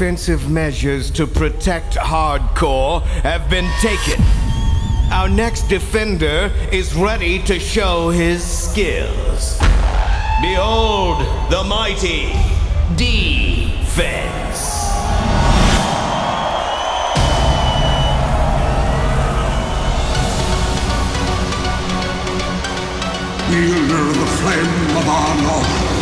Defensive measures to protect Hardcore have been taken. Our next defender is ready to show his skills. Behold the mighty D-Fence. Wielder the flame of our love.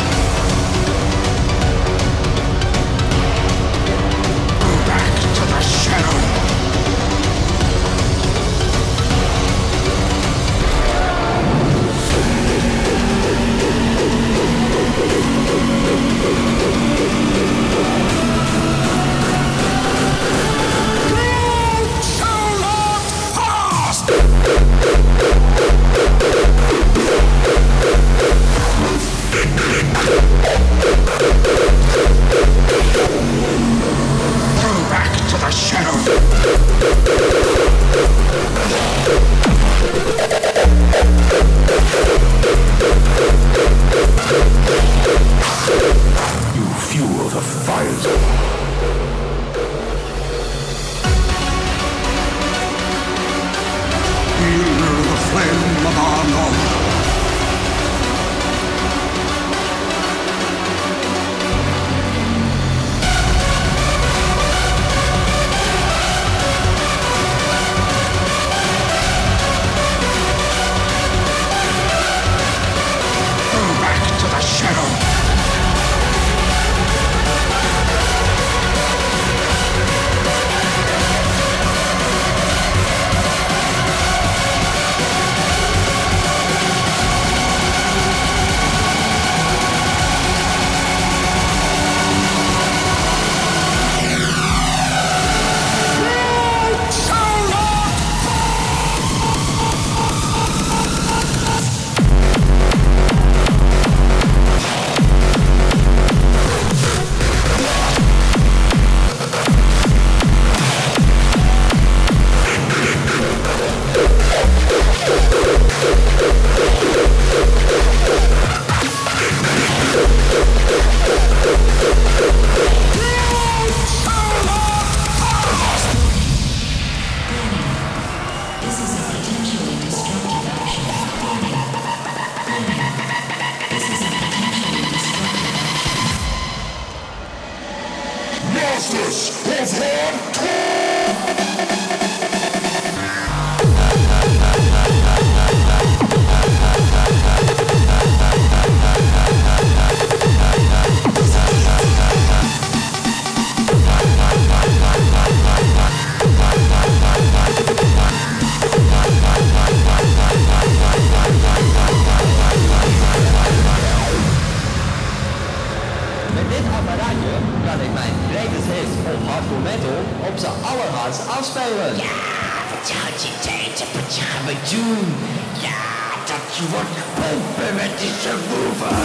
hardcore metal op zijn allerhardst afspelen. Ja, vertel je deze doen. Ja, dat je wordt pompen met die subwoofer.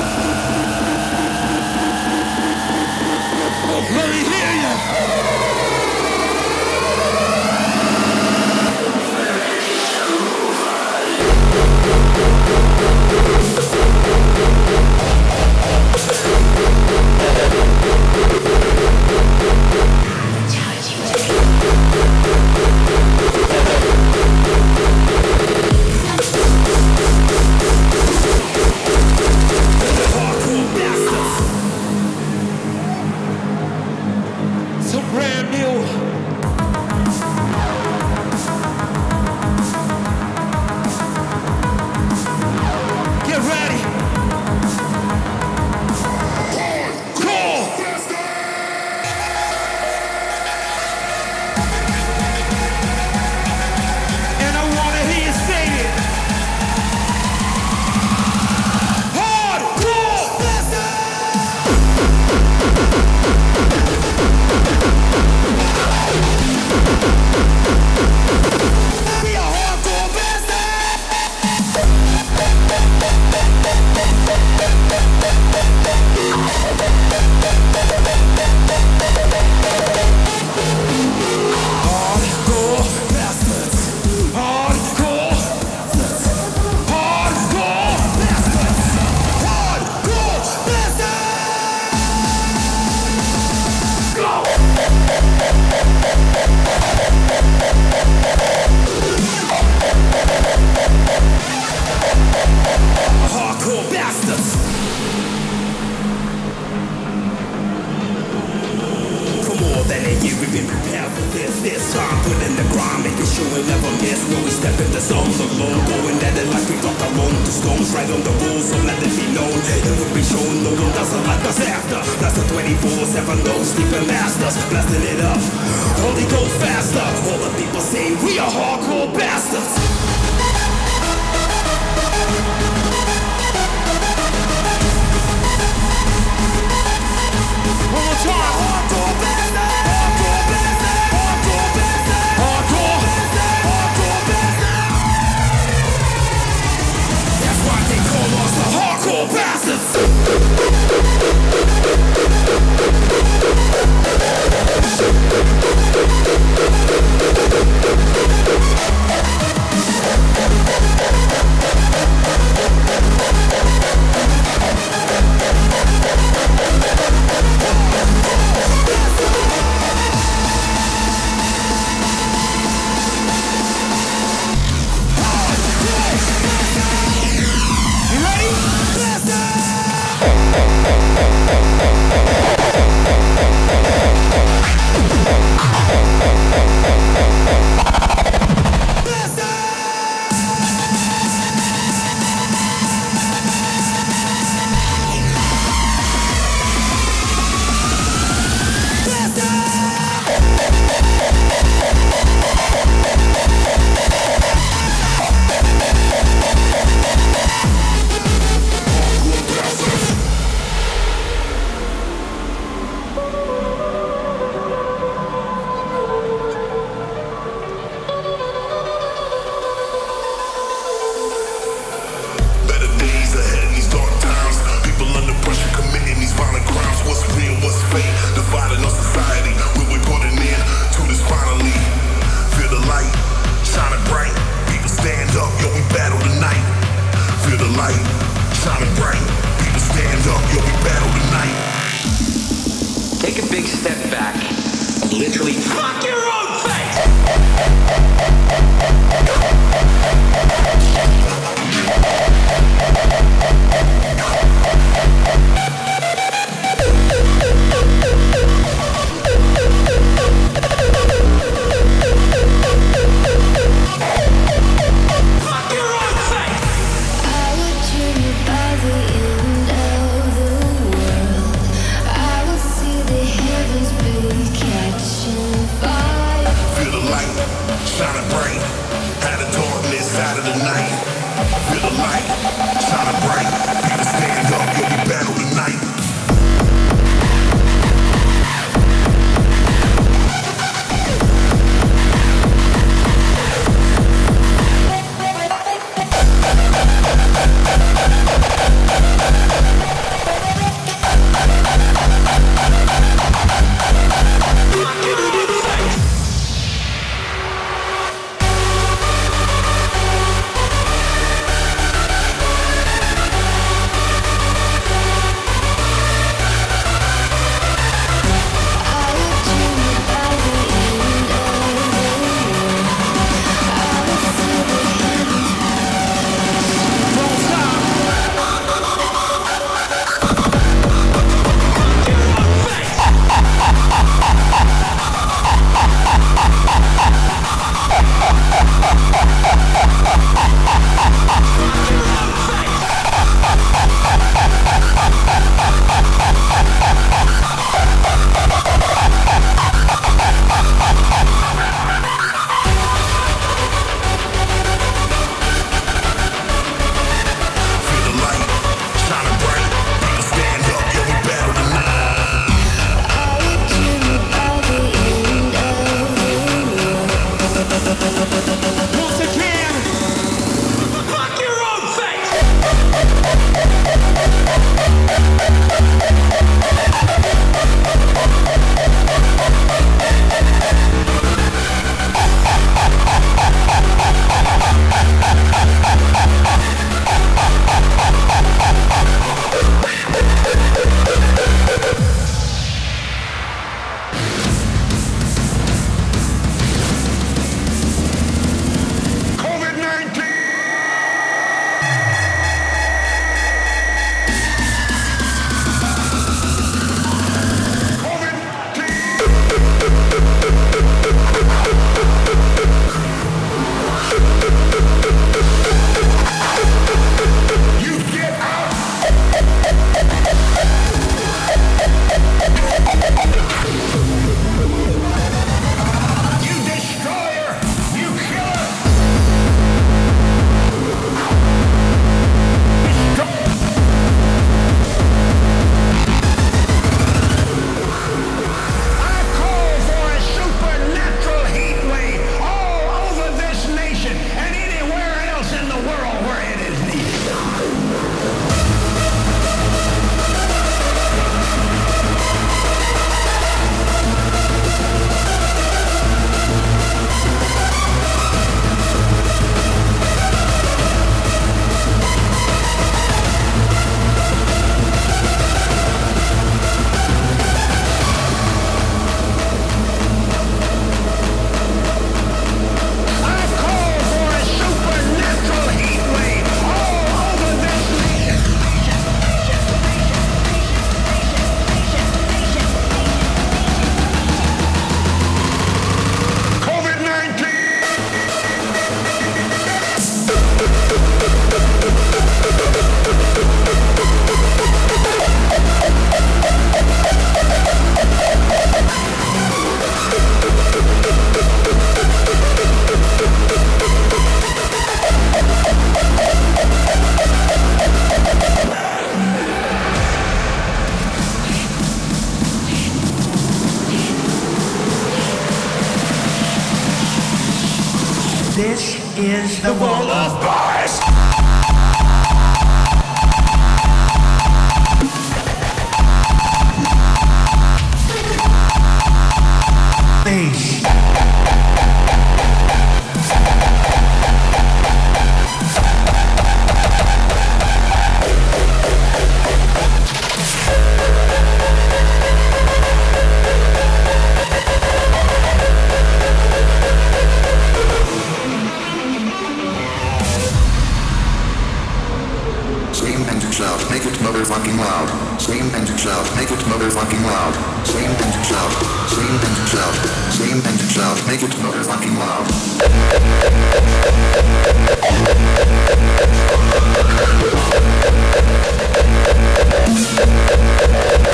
motherfucking loud. Scream and shout. Make it motherfucking loud. Scream and shout. Scream and shout. Scream and shout. Make it motherfucking loud.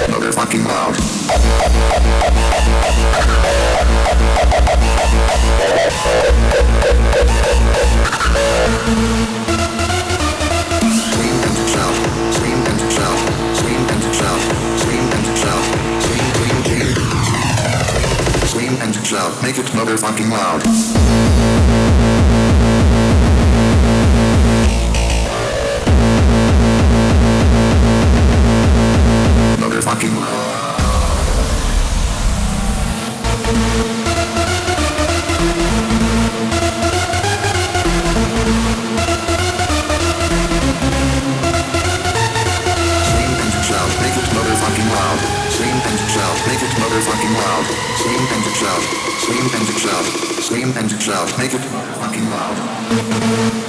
Motherfucking loud. Motherfucking loud. Make it motherfucking loud. Motherfucking loud. loud. Make it fucking loud.